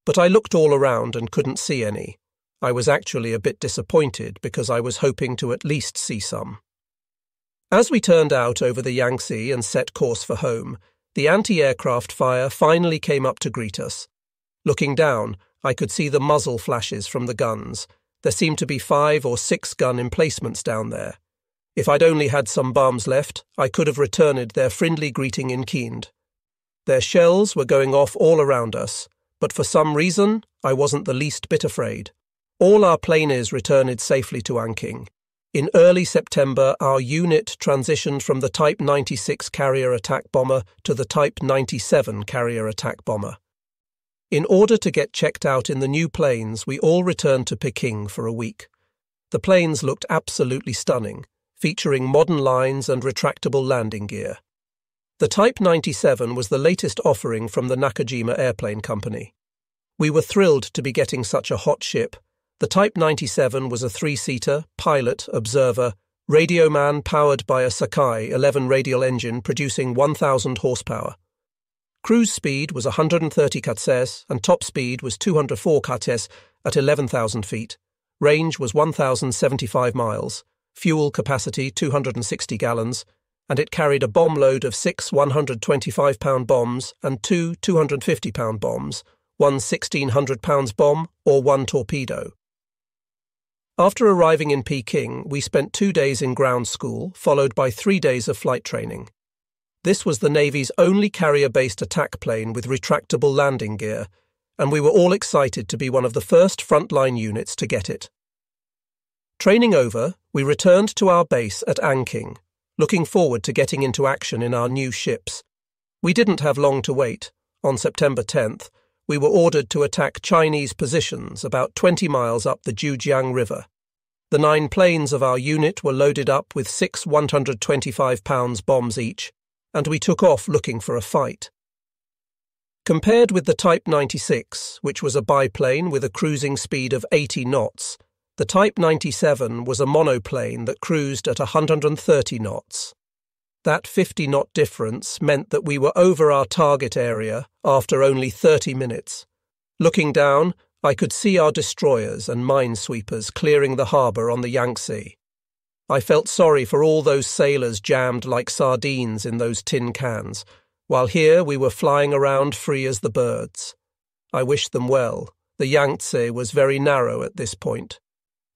But I looked all around and couldn't see any. I was actually a bit disappointed because I was hoping to at least see some. As we turned out over the Yangtze and set course for home, the anti aircraft fire finally came up to greet us. Looking down, I could see the muzzle flashes from the guns. There seemed to be five or six gun emplacements down there. If I'd only had some bombs left, I could have returned their friendly greeting in Kind. Their shells were going off all around us, but for some reason, I wasn't the least bit afraid. All our planes returned safely to Anqing. In early September, our unit transitioned from the Type 96 carrier attack bomber to the Type 97 carrier attack bomber. In order to get checked out in the new planes, we all returned to Peking for a week. The planes looked absolutely stunning, featuring modern lines and retractable landing gear. The Type 97 was the latest offering from the Nakajima Airplane Company. We were thrilled to be getting such a hot ship the Type 97 was a three seater, pilot, observer, radio man powered by a Sakae 11 radial engine producing 1,000 horsepower. Cruise speed was 130 kts and top speed was 204 kts at 11,000 feet. Range was 1,075 miles, fuel capacity 260 gallons, and it carried a bomb load of six 125 pound bombs and two 250 pound bombs, one 1,600 pounds bomb, or one torpedo. After arriving in Peking, we spent two days in ground school, followed by three days of flight training. This was the Navy's only carrier based attack plane with retractable landing gear, and we were all excited to be one of the first frontline units to get it. Training over, we returned to our base at Anqing, looking forward to getting into action in our new ships. We didn't have long to wait. On September 10th, we were ordered to attack Chinese positions about 20 miles up the Zhujiang River. The nine planes of our unit were loaded up with six 125 pounds bombs each, and we took off looking for a fight. Compared with the Type 96, which was a biplane with a cruising speed of 80 knots, the Type 97 was a monoplane that cruised at 130 knots. That 50 knot difference meant that we were over our target area after only 30 minutes. Looking down, I could see our destroyers and minesweepers clearing the harbour on the Yangtze. I felt sorry for all those sailors jammed like sardines in those tin cans, while here we were flying around free as the birds. I wished them well. The Yangtze was very narrow at this point.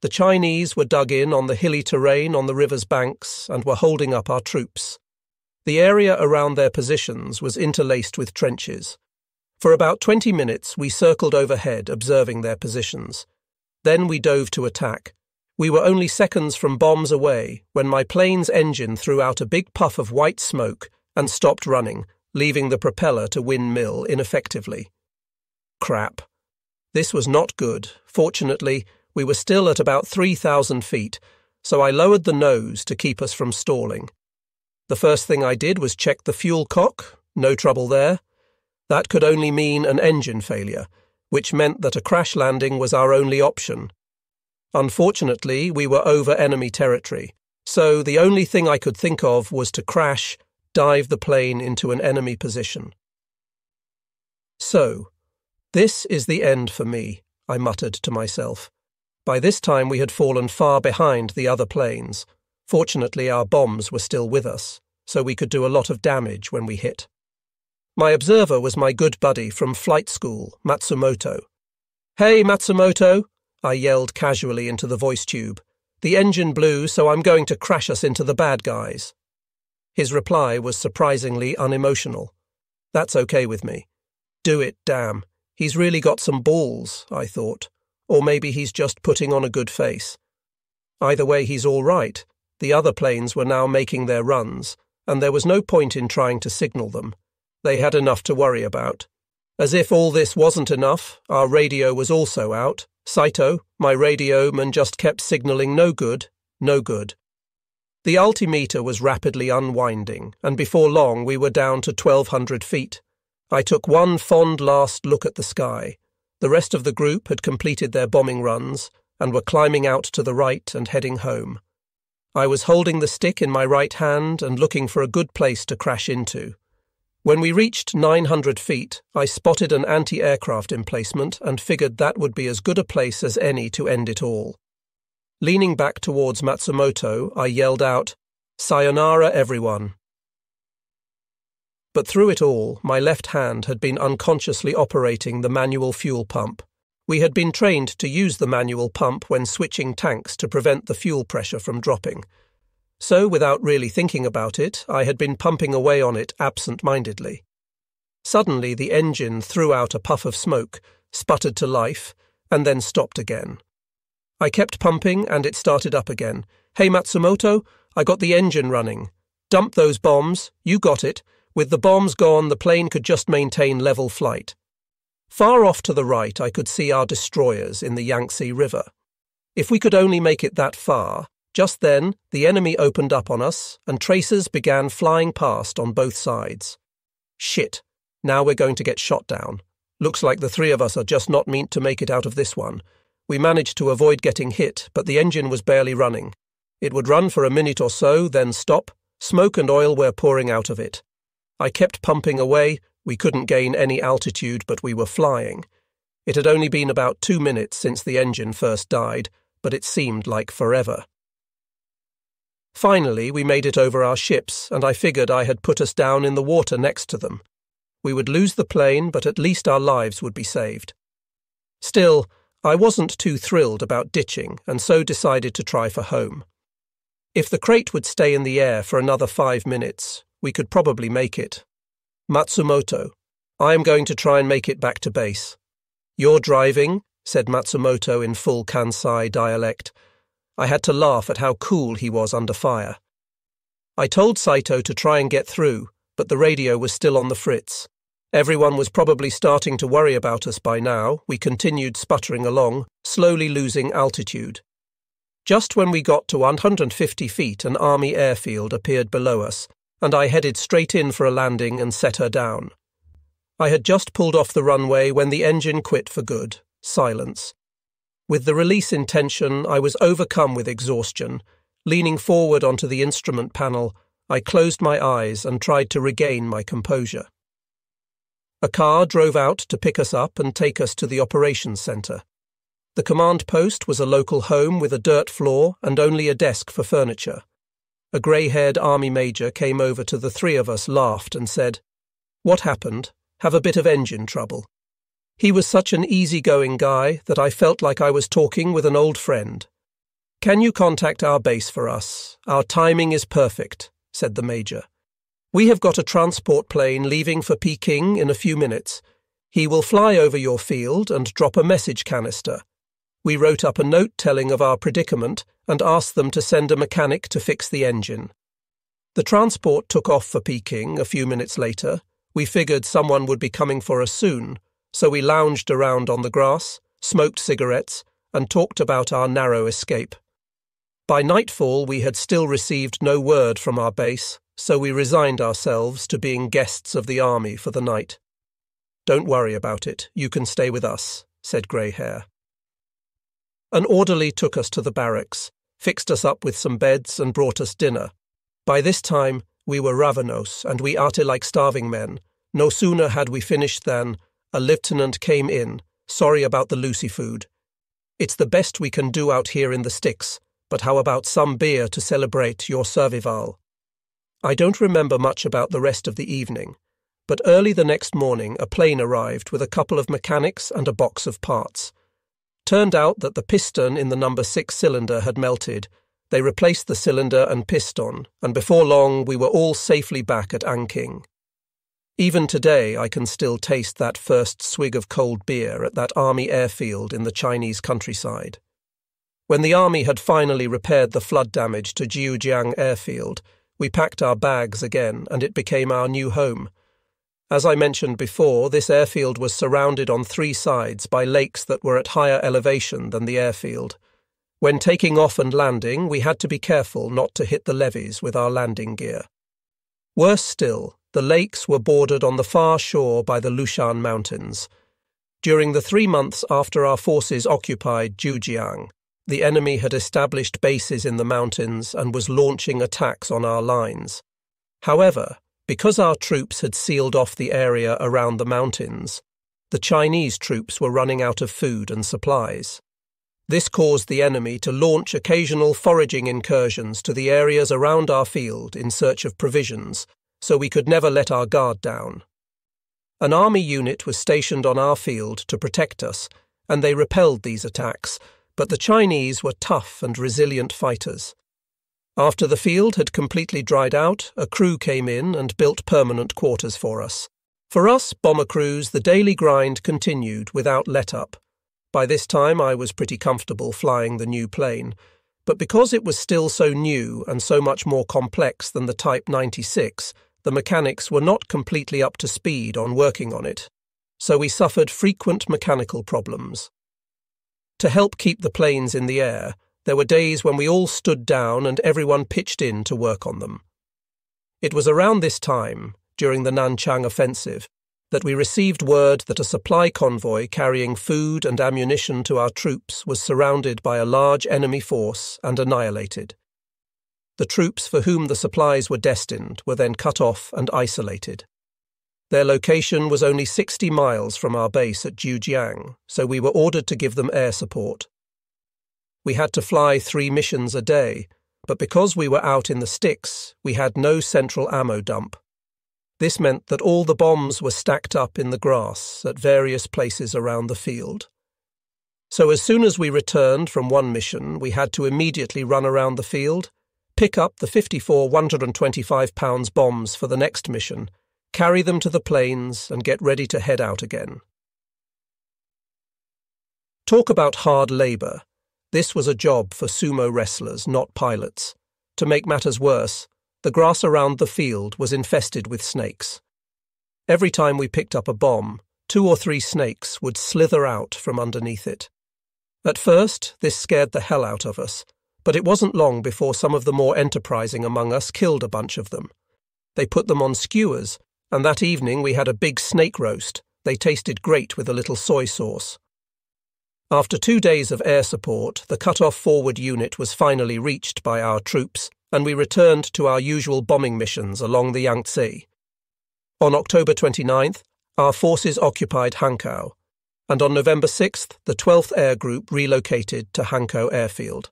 The Chinese were dug in on the hilly terrain on the river's banks and were holding up our troops. The area around their positions was interlaced with trenches. For about 20 minutes, we circled overhead, observing their positions. Then we dove to attack. We were only seconds from bombs away when my plane's engine threw out a big puff of white smoke and stopped running, leaving the propeller to windmill ineffectively. Crap. This was not good. Fortunately, we were still at about 3,000 feet, so I lowered the nose to keep us from stalling. The first thing I did was check the fuel cock. No trouble there. That could only mean an engine failure, which meant that a crash landing was our only option. Unfortunately, we were over enemy territory, so the only thing I could think of was to crash, dive the plane into an enemy position. So, this is the end for me, I muttered to myself. By this time we had fallen far behind the other planes. Fortunately, our bombs were still with us so we could do a lot of damage when we hit. My observer was my good buddy from flight school, Matsumoto. Hey, Matsumoto, I yelled casually into the voice tube. The engine blew, so I'm going to crash us into the bad guys. His reply was surprisingly unemotional. That's okay with me. Do it, damn. He's really got some balls, I thought. Or maybe he's just putting on a good face. Either way, he's all right. The other planes were now making their runs, and there was no point in trying to signal them. They had enough to worry about. As if all this wasn't enough, our radio was also out. Saito, my radio man, just kept signalling no good, no good. The altimeter was rapidly unwinding, and before long we were down to 1,200 feet. I took one fond last look at the sky. The rest of the group had completed their bombing runs and were climbing out to the right and heading home. I was holding the stick in my right hand and looking for a good place to crash into. When we reached 900 feet, I spotted an anti aircraft emplacement and figured that would be as good a place as any to end it all. Leaning back towards Matsumoto, I yelled out, Sayonara, everyone. But through it all, my left hand had been unconsciously operating the manual fuel pump. We had been trained to use the manual pump when switching tanks to prevent the fuel pressure from dropping. So, without really thinking about it, I had been pumping away on it absent mindedly. Suddenly, the engine threw out a puff of smoke, sputtered to life, and then stopped again. I kept pumping, and it started up again. Hey, Matsumoto, I got the engine running. Dump those bombs. You got it. With the bombs gone, the plane could just maintain level flight. Far off to the right, I could see our destroyers in the Yangtze River. If we could only make it that far, just then the enemy opened up on us, and tracers began flying past on both sides. Shit, now we're going to get shot down. Looks like the three of us are just not meant to make it out of this one. We managed to avoid getting hit, but the engine was barely running. It would run for a minute or so, then stop. Smoke and oil were pouring out of it. I kept pumping away. We couldn't gain any altitude, but we were flying. It had only been about two minutes since the engine first died, but it seemed like forever. Finally, we made it over our ships, and I figured I had put us down in the water next to them. We would lose the plane, but at least our lives would be saved. Still, I wasn't too thrilled about ditching, and so decided to try for home. If the crate would stay in the air for another five minutes, we could probably make it. Matsumoto, I am going to try and make it back to base. You're driving, said Matsumoto in full Kansai dialect. I had to laugh at how cool he was under fire. I told Saito to try and get through, but the radio was still on the fritz. Everyone was probably starting to worry about us by now. We continued sputtering along, slowly losing altitude. Just when we got to 150 feet, an army airfield appeared below us, and I headed straight in for a landing and set her down. I had just pulled off the runway when the engine quit for good. Silence. With the release intention, I was overcome with exhaustion. Leaning forward onto the instrument panel, I closed my eyes and tried to regain my composure. A car drove out to pick us up and take us to the operations centre. The command post was a local home with a dirt floor and only a desk for furniture. A grey haired army major came over to the three of us, laughed, and said, What happened? Have a bit of engine trouble. He was such an easy-going guy that I felt like I was talking with an old friend. Can you contact our base for us? Our timing is perfect, said the major. We have got a transport plane leaving for Peking in a few minutes. He will fly over your field and drop a message canister. We wrote up a note telling of our predicament and asked them to send a mechanic to fix the engine. The transport took off for Peking a few minutes later. We figured someone would be coming for us soon, so we lounged around on the grass, smoked cigarettes, and talked about our narrow escape. By nightfall, we had still received no word from our base, so we resigned ourselves to being guests of the army for the night. Don't worry about it, you can stay with us, said Grey Hair. An orderly took us to the barracks, fixed us up with some beds, and brought us dinner. By this time, we were ravenous, and we ate like starving men. No sooner had we finished than a lieutenant came in, sorry about the Lucy food. It's the best we can do out here in the sticks, but how about some beer to celebrate your survival? I don't remember much about the rest of the evening, but early the next morning a plane arrived with a couple of mechanics and a box of parts. Turned out that the piston in the number six cylinder had melted. They replaced the cylinder and piston, and before long we were all safely back at Anqing. Even today, I can still taste that first swig of cold beer at that army airfield in the Chinese countryside. When the army had finally repaired the flood damage to Jiujiang airfield, we packed our bags again, and it became our new home. As I mentioned before, this airfield was surrounded on three sides by lakes that were at higher elevation than the airfield. When taking off and landing, we had to be careful not to hit the levees with our landing gear. Worse still, the lakes were bordered on the far shore by the Lushan Mountains. During the three months after our forces occupied Jiujiang, the enemy had established bases in the mountains and was launching attacks on our lines. However, because our troops had sealed off the area around the mountains, the Chinese troops were running out of food and supplies. This caused the enemy to launch occasional foraging incursions to the areas around our field in search of provisions, so we could never let our guard down. An army unit was stationed on our field to protect us, and they repelled these attacks, but the Chinese were tough and resilient fighters. After the field had completely dried out, a crew came in and built permanent quarters for us. For us, bomber crews, the daily grind continued without let up. By this time, I was pretty comfortable flying the new plane, but because it was still so new and so much more complex than the Type 96, the mechanics were not completely up to speed on working on it, so we suffered frequent mechanical problems. To help keep the planes in the air, there were days when we all stood down and everyone pitched in to work on them. It was around this time, during the Nanchang offensive, that we received word that a supply convoy carrying food and ammunition to our troops was surrounded by a large enemy force and annihilated. The troops for whom the supplies were destined were then cut off and isolated. Their location was only 60 miles from our base at Jiujiang, so we were ordered to give them air support. We had to fly three missions a day, but because we were out in the sticks, we had no central ammo dump. This meant that all the bombs were stacked up in the grass at various places around the field. So as soon as we returned from one mission, we had to immediately run around the field, pick up the 54 125 pounds bombs for the next mission, carry them to the planes, and get ready to head out again. Talk about hard labour. This was a job for sumo wrestlers, not pilots. To make matters worse, the grass around the field was infested with snakes. Every time we picked up a bomb, two or three snakes would slither out from underneath it. At first, this scared the hell out of us, but it wasn't long before some of the more enterprising among us killed a bunch of them. They put them on skewers, and that evening we had a big snake roast. They tasted great with a little soy sauce. After two days of air support, the cut-off forward unit was finally reached by our troops, and we returned to our usual bombing missions along the Yangtze. On October 29th, our forces occupied Hankow, and on November 6th, the 12th Air Group relocated to Hankow Airfield.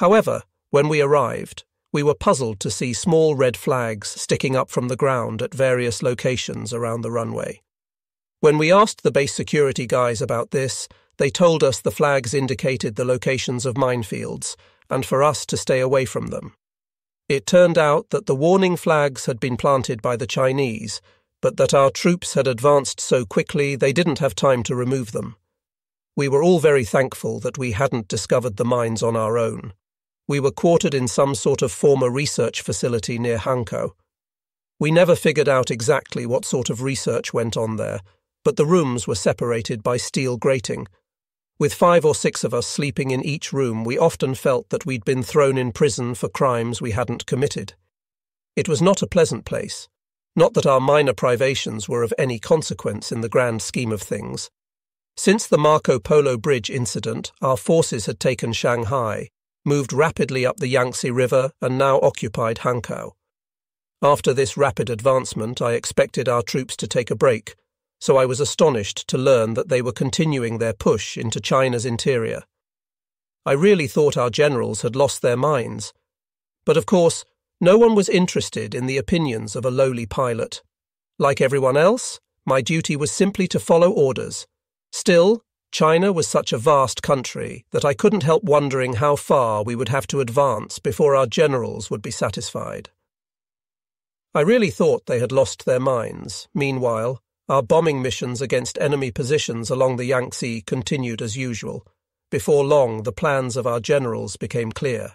However, when we arrived, we were puzzled to see small red flags sticking up from the ground at various locations around the runway. When we asked the base security guys about this, they told us the flags indicated the locations of minefields, and for us to stay away from them. It turned out that the warning flags had been planted by the Chinese, but that our troops had advanced so quickly they didn't have time to remove them. We were all very thankful that we hadn't discovered the mines on our own. We were quartered in some sort of former research facility near Hankou. We never figured out exactly what sort of research went on there, but the rooms were separated by steel grating, with five or six of us sleeping in each room, we often felt that we'd been thrown in prison for crimes we hadn't committed. It was not a pleasant place. Not that our minor privations were of any consequence in the grand scheme of things. Since the Marco Polo Bridge incident, our forces had taken Shanghai, moved rapidly up the Yangtze River, and now occupied Hankou. After this rapid advancement, I expected our troops to take a break, so I was astonished to learn that they were continuing their push into China's interior. I really thought our generals had lost their minds. But of course, no one was interested in the opinions of a lowly pilot. Like everyone else, my duty was simply to follow orders. Still, China was such a vast country that I couldn't help wondering how far we would have to advance before our generals would be satisfied. I really thought they had lost their minds. Meanwhile, our bombing missions against enemy positions along the Yangtze continued as usual. Before long, the plans of our generals became clear.